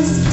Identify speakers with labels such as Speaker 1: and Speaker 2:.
Speaker 1: just